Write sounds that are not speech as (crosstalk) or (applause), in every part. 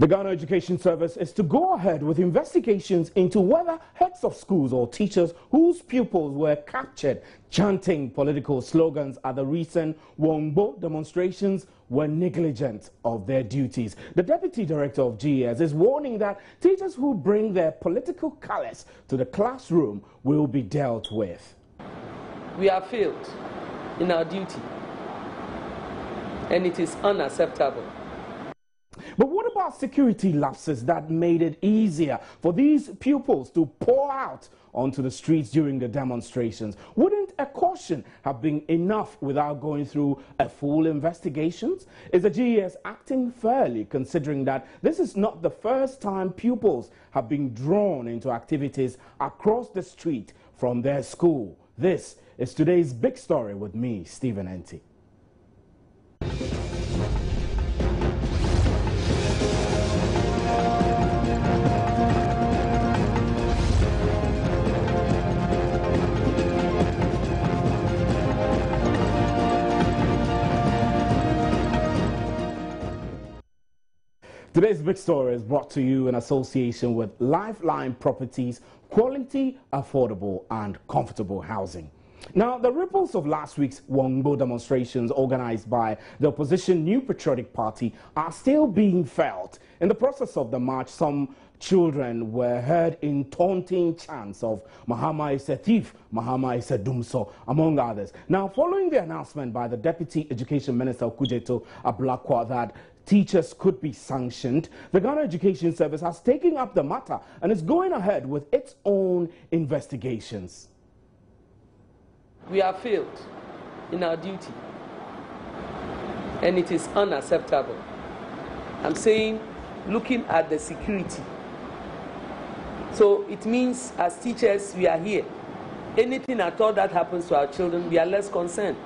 The Ghana Education Service is to go ahead with investigations into whether heads of schools or teachers whose pupils were captured chanting political slogans at the recent Wongbo demonstrations were negligent of their duties. The Deputy Director of GES is warning that teachers who bring their political colours to the classroom will be dealt with. We have failed in our duty and it is unacceptable. But what about security lapses that made it easier for these pupils to pour out onto the streets during the demonstrations? Wouldn't a caution have been enough without going through a full investigation? Is the GES acting fairly considering that this is not the first time pupils have been drawn into activities across the street from their school? This is today's big story with me, Stephen Enti. Today's big story is brought to you in association with Lifeline Properties, quality, affordable, and comfortable housing. Now, the ripples of last week's Wongbo demonstrations organized by the opposition New Patriotic Party are still being felt. In the process of the march, some children were heard in taunting chants of Mahama is a thief, Mahama is a dumsor, among others. Now, following the announcement by the Deputy Education Minister Okudzeto Ablakwa that teachers could be sanctioned, the Ghana Education Service has taken up the matter and is going ahead with its own investigations. We have failed in our duty and it is unacceptable. I'm saying looking at the security. So it means as teachers we are here. Anything at all that happens to our children, we are less concerned.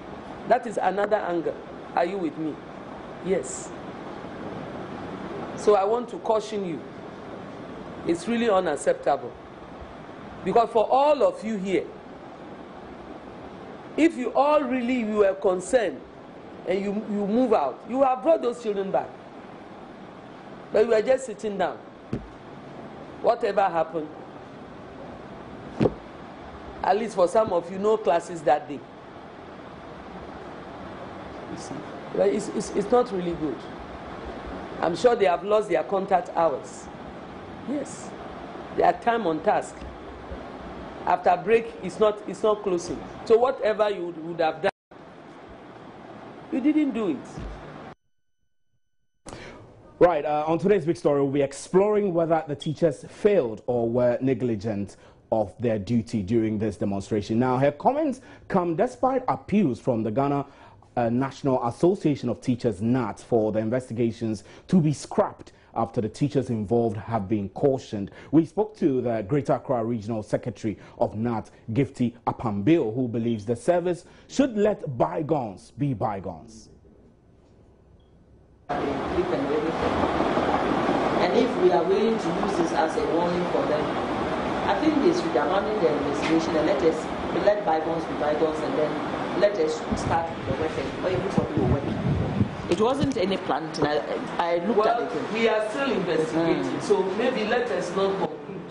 That is another angle. Are you with me? Yes. So I want to caution you. It's really unacceptable. Because for all of you here, if you all really you were concerned and you, you move out, you have brought those children back. But you were just sitting down. Whatever happened, at least for some of you, no classes that day. You see, but it's, it's, it's not really good. I'm sure they have lost their contact hours. Yes. Their time on task. After break, it's not, it's not closing. So whatever you would, would have done, you didn't do it. Right, uh, on today's big story, we'll be exploring whether the teachers failed or were negligent of their duty during this demonstration. Now, her comments come despite appeals from the Ghana uh, National Association of Teachers, NAT, for the investigations to be scrapped after the teachers involved have been cautioned. We spoke to the Greater Accra Regional Secretary of NAT, Gifty Apambil, who believes the service should let bygones be bygones. And if we are willing to use this as a warning for them, I think they should abandon the investigation and let us let bygones be bygones and then let us start the work and everybody will work. It wasn't any plant. I, I looked well, at it. We are still investigating, mm. so maybe let us not conclude.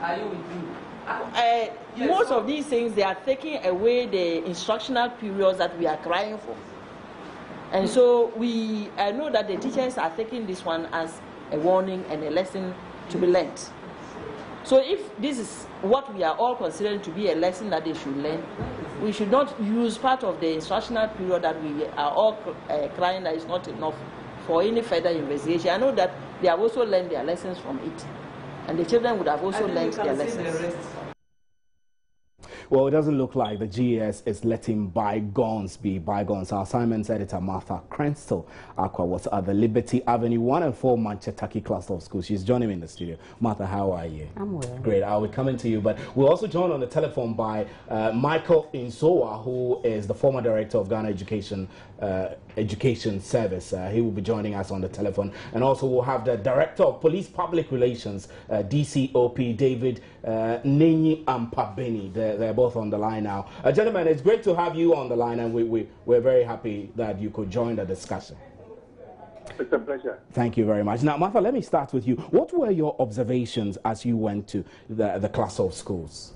Are you with me? Uh, yes, most of these things they are taking away the instructional periods that we are crying for. And mm. so we I know that the teachers are taking this one as a warning and a lesson to be learned. So if this is what we are all considering to be a lesson that they should learn, we should not use part of the instructional period that we are all uh, crying that is not enough for any further investigation. I know that they have also learned their lessons from it, and the children would have also learned their lessons. Well, it doesn't look like the GES is letting bygones be bygones. Our Simon's editor, Martha Crenstel Aqua, was at the Liberty Avenue 1 and 4 Manchester Cluster of Schools. She's joining me in the studio. Martha, how are you? I'm well. Great. I'll be coming to you. But we're also joined on the telephone by uh, Michael Nsowah, who is the former director of Ghana Education uh, Education Service. Uh, he will be joining us on the telephone. And also we'll have the Director of Police Public Relations, uh, DCOP David uh, Nenyi Ampabeni. Both on the line now. Uh, gentlemen, it's great to have you on the line and we, we, we're very happy that you could join the discussion. It's a pleasure. Thank you very much. Now, Martha, let me start with you. What were your observations as you went to the, the class of schools?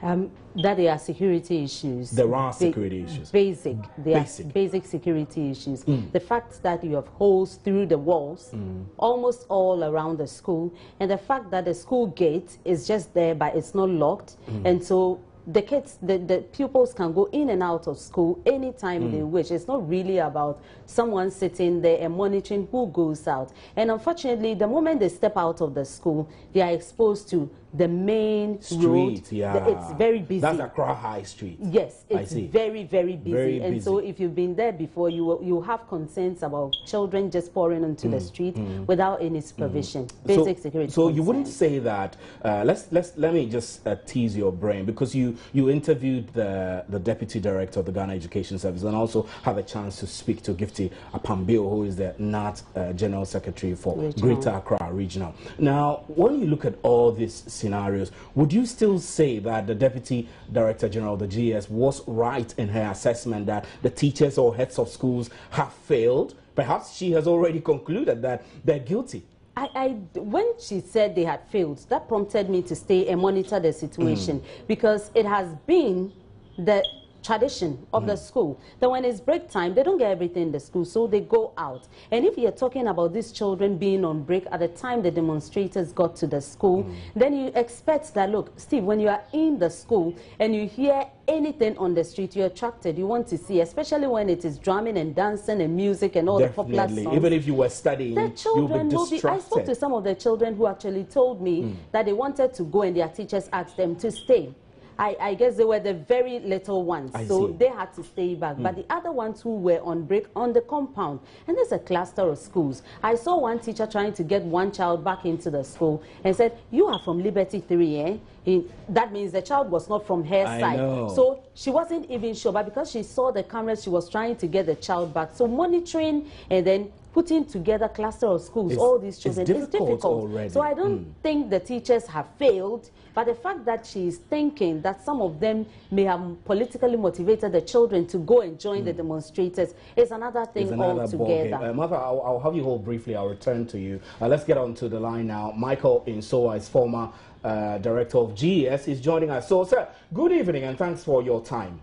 Um, that there are security issues. There are security ba issues. Basic. There basic. are basic security issues. Mm. The fact that you have holes through the walls, mm. almost all around the school, and the fact that the school gate is just there, but it's not locked, mm. and so the kids, the, the pupils can go in and out of school anytime mm. they wish. It's not really about someone sitting there and monitoring who goes out. And unfortunately, the moment they step out of the school, they are exposed to the main street, road. Yeah. It's very busy. That's Accra High Street. Yes, it's very, very busy. Very and busy. so if you've been there before, you you have concerns about children just pouring onto mm. the street mm. without any supervision. Mm. Basic so, security. So you wouldn't say that. Uh, let's let's let me just uh, tease your brain because you you interviewed the the deputy director of the Ghana Education Service and also have a chance to speak to Gifty Apambio, who is the NAT uh, General Secretary for Regional. Greater Accra Regional. Now, when you look at all this scenarios, would you still say that the Deputy Director General of the GES was right in her assessment that the teachers or heads of schools have failed? Perhaps she has already concluded that they're guilty. I, I, when she said they had failed, that prompted me to stay and monitor the situation mm. because it has been the tradition of mm. the school that when it's break time, they don't get everything in the school, so they go out. And if you're talking about these children being on break at the time the demonstrators got to the school, mm. then you expect that, look, Steve, when you are in the school and you hear anything on the street, you're attracted, you want to see, especially when it is drumming and dancing and music and all Definitely. the popular songs. Even if you were studying, the children you'll be distracted. I spoke to some of the children who actually told me mm. that they wanted to go and their teachers asked them to stay. I, I, guess they were the very little ones, I so see. they had to stay back. Mm. But the other ones who were on break on the compound, and there's a cluster of schools. I saw one teacher trying to get one child back into the school and said, "You are from Liberty Three, eh?" He, that means the child was not from her I side. Know. So she wasn't even sure, but because she saw the cameras, she was trying to get the child back. So monitoring and then putting together cluster of schools, it's, all these children, it's difficult. difficult. Already. So I don't mm. think the teachers have failed, but the fact that she is thinking that some of them may have politically motivated the children to go and join mm. the demonstrators is another thing another altogether. Uh, Mother, I'll, I'll, have you hold briefly. I'll return to you. Uh, let's get on to the line now. Michael Nsowah is former uh, director of GES. is joining us. So, sir, good evening and thanks for your time.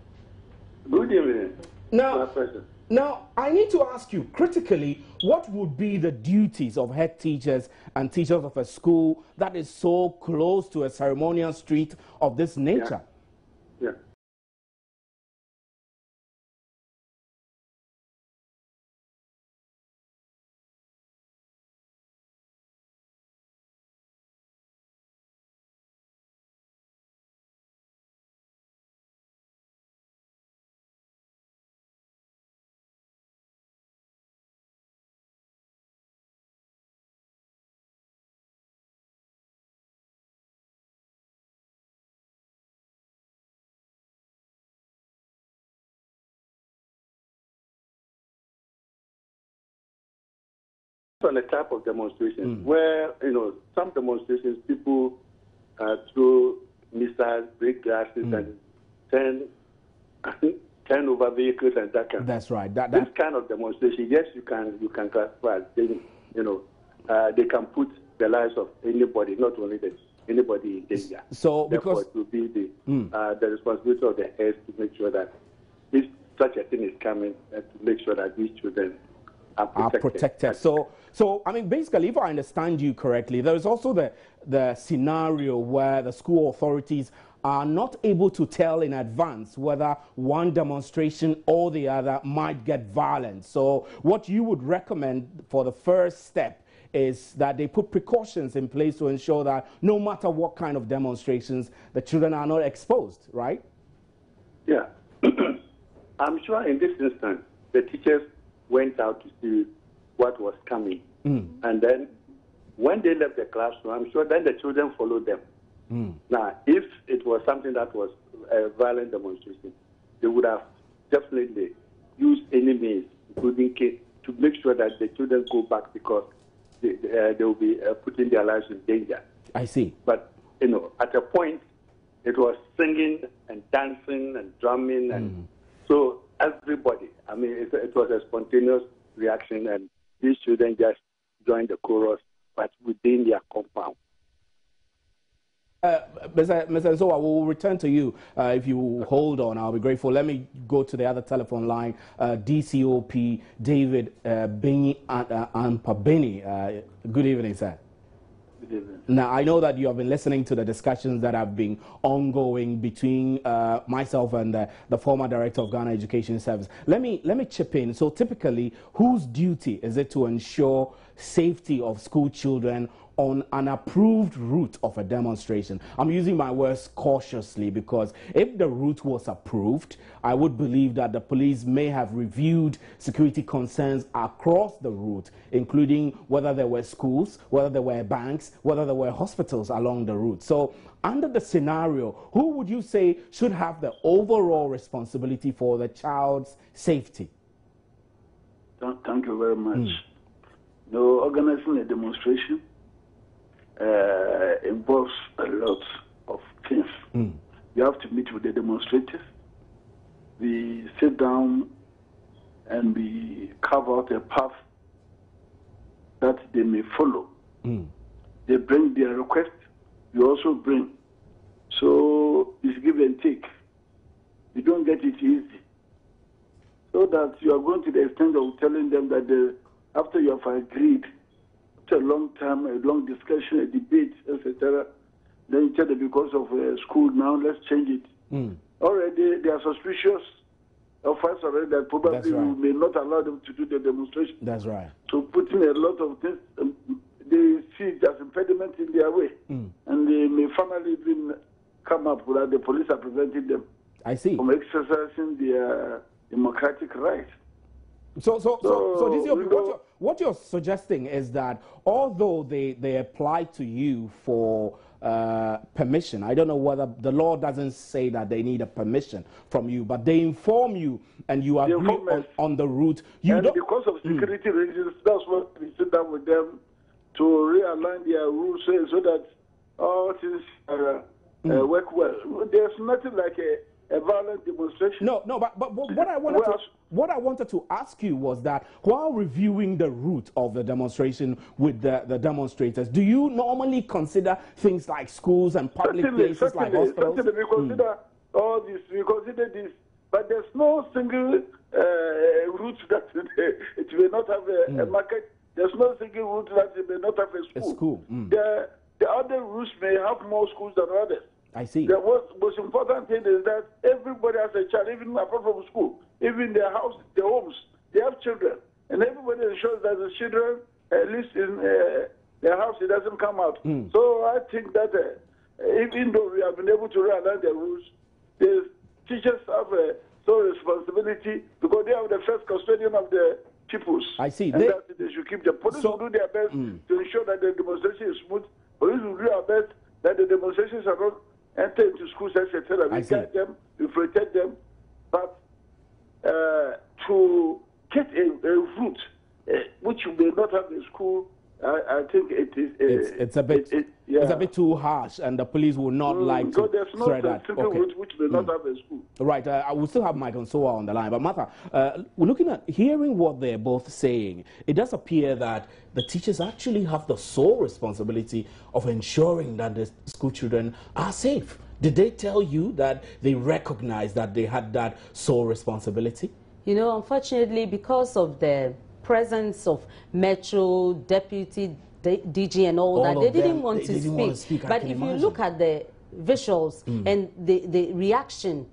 Good evening. Now, My pleasure. Now, I need to ask you critically what would be the duties of head teachers and teachers of a school that is so close to a ceremonial street of this nature? Yeah. On the type of demonstration mm. where you know some demonstrations people uh, throw missiles, break glasses, mm. and turn (laughs) turn over vehicles and that kind. That's right. That, that... This kind of demonstration, yes, you can you can classify. They, you know, uh, they can put the lives of anybody, not only the anybody in danger. So Therefore, because it will be the mm. uh, the responsibility of the heads to make sure that if such a thing is coming, and to make sure that these children are protected. Are protected. So, so I mean, basically, if I understand you correctly, there is also the the scenario where the school authorities are not able to tell in advance whether one demonstration or the other might get violent. So, what you would recommend for the first step is that they put precautions in place to ensure that no matter what kind of demonstrations, the children are not exposed, right? Yeah. (clears throat) I'm sure in this instance, the teachers went out to see what was coming. Mm. And then when they left the classroom, I'm sure then the children followed them. Mm. Now, if it was something that was a violent demonstration, they would have definitely used any means, including kids, to make sure that the children go back because they, uh, they will be uh, putting their lives in danger. I see. But, you know, at a point, it was singing and dancing and drumming. And mm. so everybody. I mean, it, it was a spontaneous reaction, and these children just joined the chorus, but within their compound. Uh, Mr. Mr. Will return to you uh, if you hold on. I'll be grateful. Let me go to the other telephone line. Uh, DCOP David uh, Beni uh, Ampabeni. Uh, good evening, sir. Now, I know that you have been listening to the discussions that have been ongoing between uh, myself and the, the, former director of Ghana Education Service. Let me, let me chip in. So, typically, whose duty is it to ensure safety of school children on an approved route of a demonstration. I'm using my words cautiously because if the route was approved, I would believe that the police may have reviewed security concerns across the route, including whether there were schools, whether there were banks, whether there were hospitals along the route. So, under the scenario, who would you say should have the overall responsibility for the child's safety? Thank you very much. Mm. No, organizing a demonstration uh, involves a lot of things. Mm. You have to meet with the demonstrators. We sit down and we carve out a path that they may follow. Mm. They bring their request, you also bring. So it's give and take. You don't get it easy. So that you are going to the extent of telling them that the, after you have agreed a long time, a long discussion, a debate, etc. Then you tell them because of uh, school now, let's change it. Mm. Already they are suspicious of us already that probably right. we may not allow them to do the demonstration. That's right. So putting a lot of things, um, they see it as impediment in their way, mm. and they may finally even come up that the police are preventing them. I see. From exercising their democratic rights. So, so, so, so, this is your, what, you're, what you're suggesting is that although they, they apply to you for uh, permission, I don't know whether the law doesn't say that they need a permission from you, but they inform you and you agree on, on, the route. You and because of hmm. security mm. reasons, that's why we sit down with them to realign their rules so that all things uh, mm. uh, hmm. work well. There's nothing like a a violent demonstration. No, no, but, but, but what I wanted well, to what I wanted to ask you was that while reviewing the route of the demonstration with the, the demonstrators, do you normally consider things like schools and public certainly, places certainly, like hospitals? Certainly, we consider mm. all this. We consider this, but there's no single uh, route (laughs) that it may not have a, mm. a, market. There's no single route that it may not have a school. A school. Mm. The, the other routes may have more schools than others. I see. The most, most important thing is that everybody has a child, even apart from school, even their house, their homes, they have children. And everybody ensures that the children, at least in uh, their house, it doesn't come out. Mm. So I think that uh, even though we have been able to realign the rules, the teachers have a sole responsibility because they are the first custodian of the pupils. I see. And they, that they should keep the police so, will do their best mm. to ensure that the demonstration is smooth. Police will do their best that the demonstrations are not enter into schools, etc. We guide them, we protect them, but uh, to get a, a route uh, which you may not have in school, I, I think it is. Uh, it's, it's, a bit. It, it, yeah. It's a bit too harsh, and the police will not mm, like to there's no that. Okay. Route which may mm. not have in school. Right. Uh, I will still have Mike Soa on the line, but Martha, uh, we're looking at hearing what they're both saying. It does appear that the teachers actually have the sole responsibility of ensuring that the school children are safe. Did they tell you that they recognized that they had that sole responsibility? You know, unfortunately, because of the presence of Metro, Deputy DG, and all, all that, they didn't, want, they, to didn't want to speak. But if imagine. you look at the visuals mm. and the, the reaction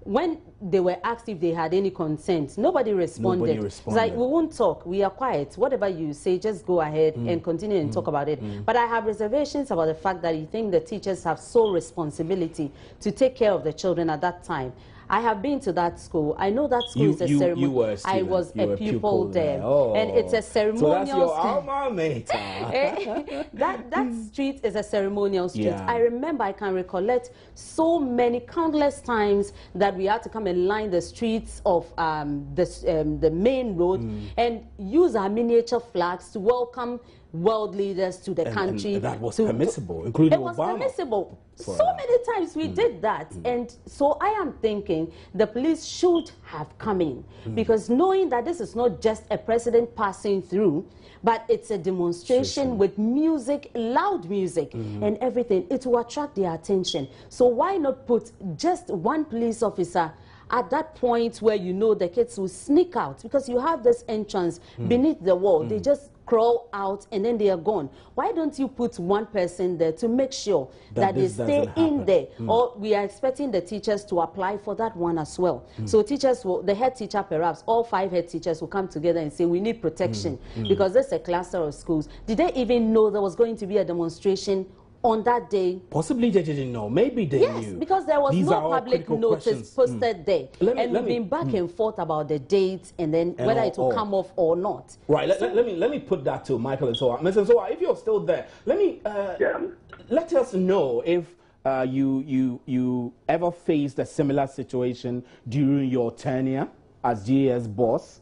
when they were asked if they had any consent, nobody responded. Nobody responded. It's like, we won't talk, we are quiet. Whatever you say, just go ahead mm. and continue and mm. talk about it. Mm. But I have reservations about the fact that you think the teachers have sole responsibility to take care of the children at that time. I have been to that school. I know that school you, is a you, ceremony. You were a I was you a pupil, there, oh. and it's a ceremonial. So that's your alma mater. (laughs) Eh, that that street is a ceremonial street. Yeah. I remember, I can recollect so many countless times that we had to come and line the streets of um, the um, the main road mm. and use our miniature flags to welcome world leaders to the And- country. and that was to- permissible, including It was Obama. permissible. For So many times we mm. did that. Mm. And so I am thinking the police should have come in mm. because knowing that this is not just a president passing through, but it's a demonstration with music, loud music, and everything, it will attract their attention. So why not put just one police officer? At that point where you know the kids will sneak out because you have this entrance hmm. beneath the wall, they hmm. just crawl out and then they are gone. Why don't you put one person there to make sure That that, they stay in happen. there? Hmm. Or we are expecting the teachers to apply for that one as well. So teachers will, the head teacher perhaps, all five head teachers will come together and say we need protection because there's a cluster of schools. Did they even know there was going to be a demonstration on that day Possibly they didn't know. Maybe they Yes, knew. because there was These no public notice questions. Mm. posted there. Let me- and we've been back and forth about the date and then And whether all- it will all. come off or not. Right. Let, let- let me let me put that to Michael Nsowah. Mr. Soa, if you're still there, let me uh, Yeah. let us know if uh, you you you ever faced a similar situation during your tenure as GES boss.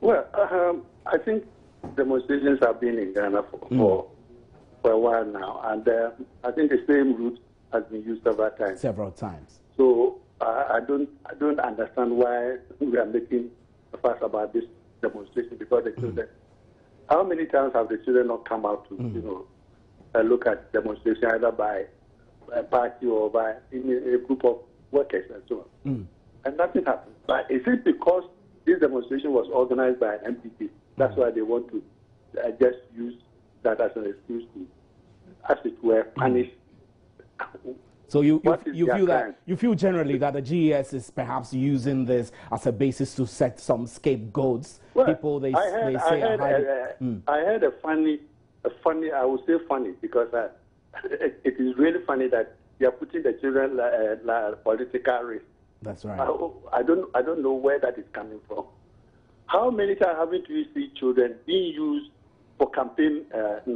Well, um, I think demonstrations have been in Ghana for, for, for a while now, and uh, I think the same route has been used several times. several times. So uh, I don't I don't understand why we are making a fuss about this demonstration because the children. How many times have the children not come out to you know uh, look at demonstration either by a party or by in a, group of workers and so on, and nothing happened. But is it because this demonstration was organized by an NPP? That's why they want to uh, just use that as an excuse to, as it were, punish. So you you, you feel that you feel generally that the GES is perhaps using this as a basis to set some scapegoats. Well, People they, I heard, they I say are heard, hiding. uh, I heard a funny, a funny. I would say funny because uh, (laughs) it, it is really funny that you are putting the children uh, like political risk. That's right. I, I don't, I don't know where that is coming from. How many times haven't we seen children being used for campaign, uh, you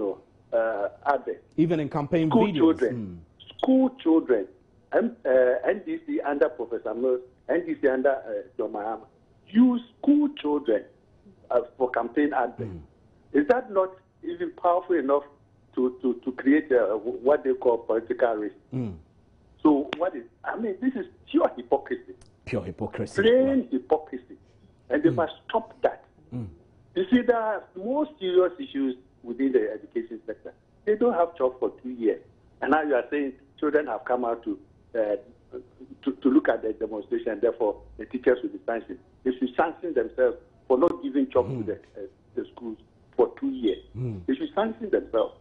uh, adverts? Even in campaign school videos. children, school children, uh, NDC under Professor Mills, NDC under uh, John Mahama, use school children uh, for campaign adverts. Is that not even powerful enough to, to, to create uh, what they call political risk? So what is, I mean, this is pure hypocrisy, Pure hypocrisy. plain hypocrisy. And they must stop that. You see, there are more serious issues within the education sector. They don't have job for two years. And now you are saying children have come out to, uh, to, to look at the demonstration, therefore the teachers will be sanctioned. They should sanction themselves for not giving job to the, uh, the schools for two years. They should sanction themselves.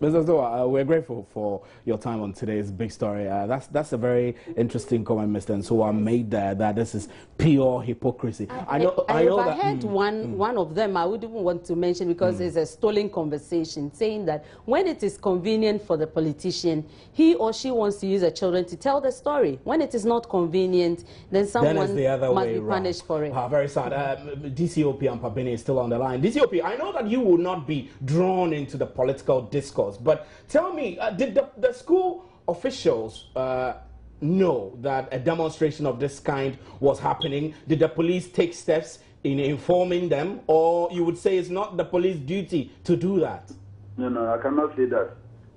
Mr. Zoa, uh, we're grateful for your time on today's big story. Uh, that's that's a very interesting comment, Mr. Nsowah made there that this is pure hypocrisy. I know, I, I, know I that. heard mm, one one of them. I would even want to mention because it's a stolen conversation, saying that when it is convenient for the politician, he or she wants to use the children to tell the story. When it is not convenient, then then someone it's the other must way be around. punished for it. Ah, very sad. Uh, DCOP and Pabini is still on the line. DCOP, I know that you will not be drawn into the political discourse, but tell me, uh, did the, the school officials uh, know that a demonstration of this kind was happening? Did the police take steps in informing them, or you would say it's not the police duty to do that? No, no, I cannot say that.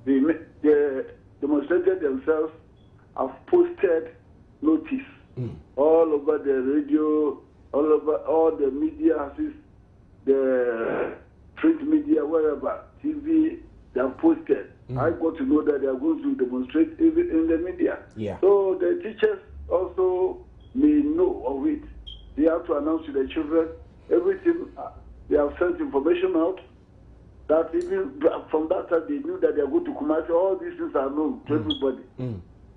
The, the demonstrators themselves have posted notice all over the radio, all over all the media houses, the print media, wherever, TV, they have posted. I got to know that they are going to demonstrate even in the media. Yeah. So the teachers also may know of it. They have to announce to the children everything. uh, They have sent information out that even from that time they knew that they are going to Kumasi. All these things are known to everybody.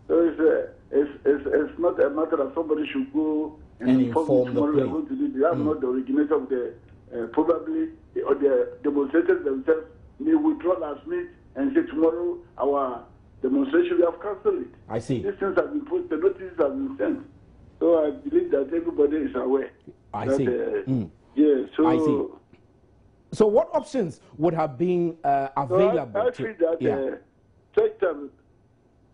So it's, uh, it's, it's, it's not a matter that somebody should go and, And inform inform you the tomorrow they are going to do. They are not the originator of the uh, probably or the demonstrators themselves may withdraw last minute and say tomorrow our demonstration we have cancelled it. I see. These things have been posted, notices have been sent. So I believe that everybody is aware. I that, see. Uh, Mm. Yeah, so I see. So, what options would have been uh, So I- available? I, to- feel that yeah. uh, first time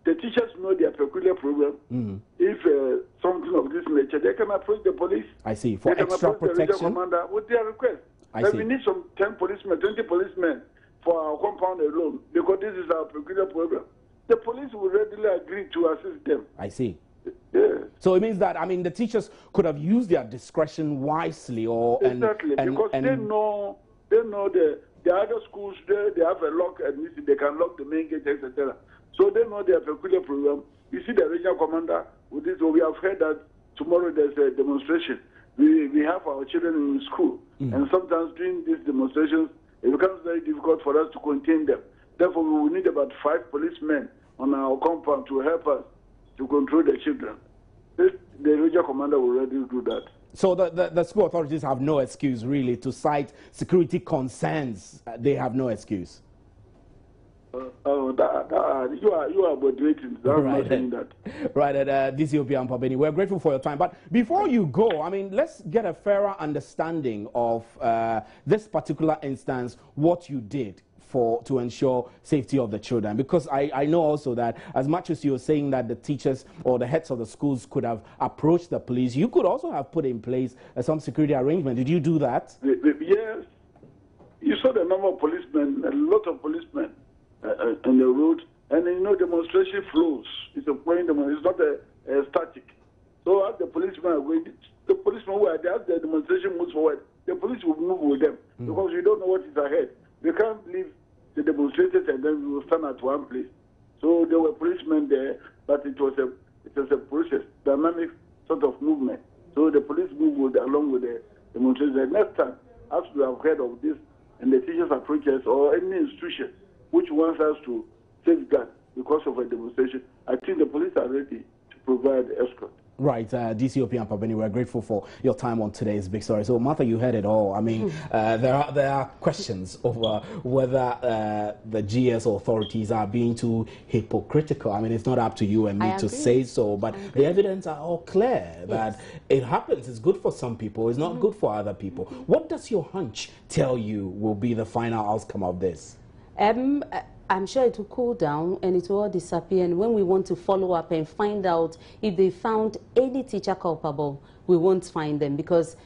the teachers know their peculiar problem. Mm-hmm. If uh, something of this nature, they can approach the police. I see. For they can extra approach the commander with their request. I see. we need some 10 policemen, 20 policemen for our compound alone because this is our peculiar program. The police will readily agree to assist them. I see. Yeah. So it means that I mean the teachers could have used their discretion wisely, or and, Exactly, and, because and they know they know the the other schools they, they have a lock and they can lock the main gate, etc. So they know their peculiar program. You see the regional commander with this. We have heard that tomorrow there's a demonstration. We we have our children in school, Mm. and sometimes during these demonstrations it becomes very difficult for us to contain them. Therefore, we will need about five policemen on our compound to help us to control the children. This, the regional commander will already do that. So the, the, the school authorities have no excuse really to cite security concerns. Uh, They have no excuse. Uh, oh, that, that, you are you are moderating. I'm Right. not saying that. (laughs) Right, at uh, DCOP and Pabeni. We're grateful for your time. But before you go, I mean, let's get a fairer understanding of uh, this particular instance, what you did for to ensure safety of the children. Because I, I know also that as much as you're saying that the teachers or the heads of the schools could have approached the police, you could also have put in place uh, some security arrangement. Did you do that? Yes, you saw the number of policemen, a lot of policemen uh, uh, on the road, and you know demonstration flows. It's a point. It's not a, a static. So as the policemen are going, the policemen who are there, as the demonstration moves forward, the police will move with them because we don't know what is ahead. We can't leave the demonstrators and then we will stand at one place. So there were policemen there, but it was a it was a process, dynamic sort of movement. So the police moved along with the demonstrators. Next time, as we have heard of this, and the teachers approach us or any institution which wants us to safeguard because of a demonstration, I think the police are ready to provide escort. Right, uh, DCOP and Pabeni, we're grateful for your time on today's big story. So, Martha, you heard it all. I mean, uh, there are there are questions over whether uh, the GES authorities are being too hypocritical. I mean, it's not up to you and me I to agree. say so, but the evidence are all clear that it happens. It's good for some people. It's not good for other people. What does your hunch tell you will be the final outcome of this? Um, I'm sure it will cool down and it will all disappear. And when we want to follow up and find out if they found any teacher culpable, we won't find them because,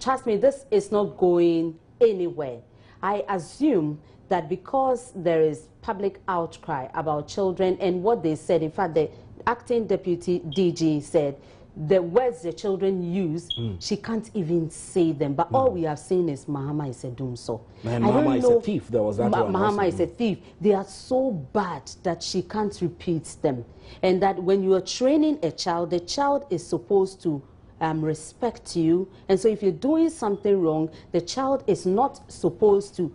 trust me, this is not going anywhere. I assume that because there is public outcry about children and what they said, in fact, the acting deputy DG said the words the children use, she can't even say them. But all we have seen is Mahama is a dumsor. Man, Mahama is a thief. There was that Ma- one Mahama is a thief. They are so bad that she can't repeat them. And that when you are training a child, the child is supposed to um, respect you. And so if you're doing something wrong, the child is not supposed to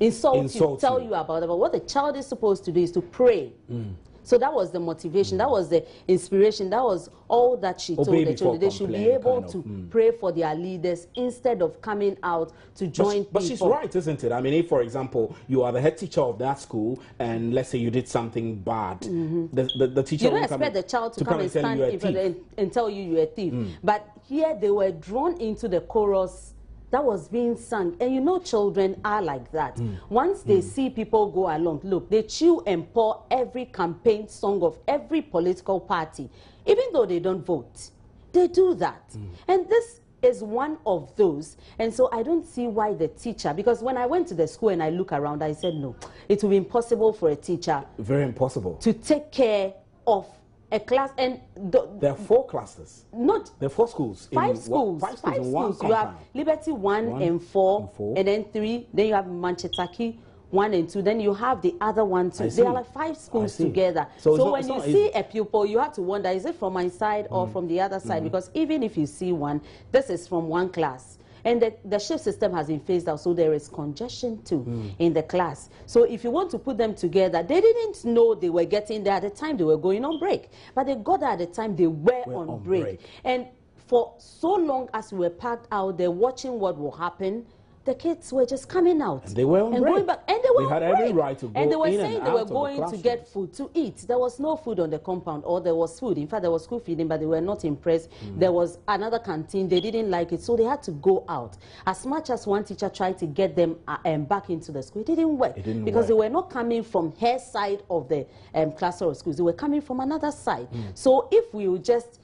insult, Insult you, tell you. you about it. But what the child is supposed to do is to pray. Mm. So that was the motivation, that was the inspiration, that was all that she told the children. They should be able kind of. to Mm. pray for their leaders instead of coming out to join But, but she's right, isn't it? I mean, if, for example, you are the head teacher of that school, and let's say you did something bad, the, the, the teacher Mm-hmm. You don't expect the child to, come and tell stand you you're a in front and, and tell you you're a thief. But here they were drawn into the chorus that was being sung. And you know, children are like that. Mm. Once they mm. see people go along, look, they chew and pour every campaign song of every political party, even though they don't vote. They do that. Mm. And this is one of those. And so I don't see why the teacher, because when I went to the school and I look around, I said, no, it will be impossible for a teacher Very impossible. to take care of a class and the, There are four classes. not There are four schools. in five one- schools. five schools You have. Liberty one, One and, four, and four. and then three. Then you have Manchetaki one and two. Then you have the other one too. They are like five schools together. So So, not- when you not see. Mm. a pupil, you have to wonder: is it from my side or from the other side? Because even if you see one, this is from one class. And the, the shift system has been phased out, so there is congestion too Mm. in the class. So if you want to put them together, they didn't know they were getting there at the time they were going on break. But they got there at the time they were Were on, on break. break. And for so long as we were packed out there watching what will happen, the kids were just coming out. And they were on and break. going back. And they were They had every right to go And they were in saying they were of the going to get food to eat. There was no food on the compound, or there was food. In fact, there was school feeding, but they were not impressed. Mm. There was another canteen. They didn't like it, so they had to go out. As much as one teacher tried to get them uh, um, back into the school, it didn't work. It didn't because work. they were not coming from her side of the um, class or schools. They were coming from another side. Mm. So if we would just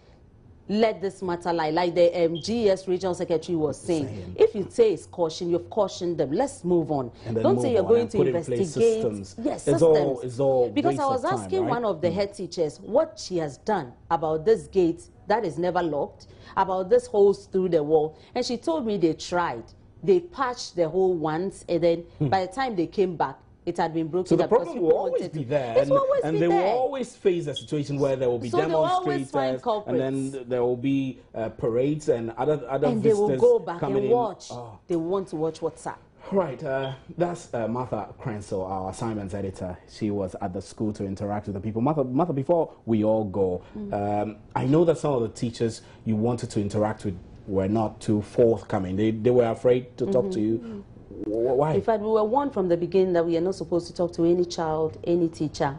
let this matter lie, like the um, GES regional secretary was saying. Saying. If you say it's caution, you've cautioned them. Let's move on. Don't move say you're going to investigate. systems. Yes, It's systems. all- it's all because I was of time, asking right? one of the head teachers what she has done about this gate that is never locked, about this holes through the wall, and she told me they tried. They patched the hole once, and then by the time they came back, it had been broken Hmm. So the problem will always be there, and, always and be they there. will always face a situation where there will be So they will always demonstrators, and then there will be uh, parades and other other and they will go back and watch. Oh. They want to watch what's up. Right, uh, that's uh, Martha Crenshaw, our assignments editor. She was at the school to interact with the people. Martha, Martha before we all go, Mm. um, I know that some of the teachers you wanted to interact with were not too forthcoming. They, they were afraid to talk to you. Wh- Why? In fact, we were warned from the beginning that we are not supposed to talk to any child, any teacher,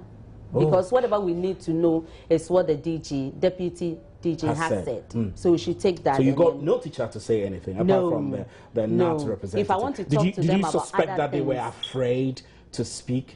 Oh. because whatever we need to know is what the DG, deputy DG, Has has, said. said. So we should take that. so you got no teacher to say anything apart No. from the, the No. NAT representative. If I want to talk did you, to did them you suspect that they were afraid to speak,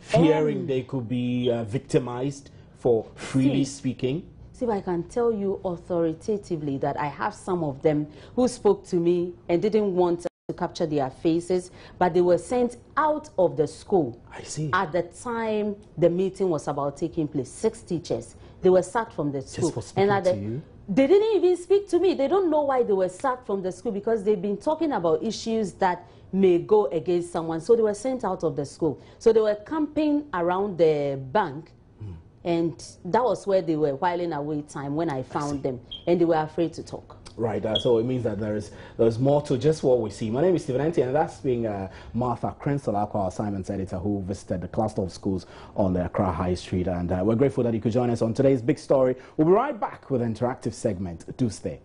fearing Um, they could be uh, victimized for freely See. speaking? See, if I can tell you authoritatively that I have some of them who spoke to me and didn't want to capture their faces, but they were sent out of the school. I see. At the time the meeting was about taking place, six teachers, they were sacked from the school. for speaking to the, you? They didn't even speak to me. They don't know why they were sacked from the school because they've been talking about issues that may go against someone. So they were sent out of the school. So they were camping around the bank hmm. and that was where they were whiling away time when I found them, and they were afraid to talk. Right, uh, so it means that there is there's more to just what we see. My name is Stephen Enti, and that's being uh, Martha Crenshaw, our assignments editor, who visited the cluster of schools on the Accra High Street. And uh, we're grateful that you could join us on today's big story. We'll be right back with an interactive segment. Do stay.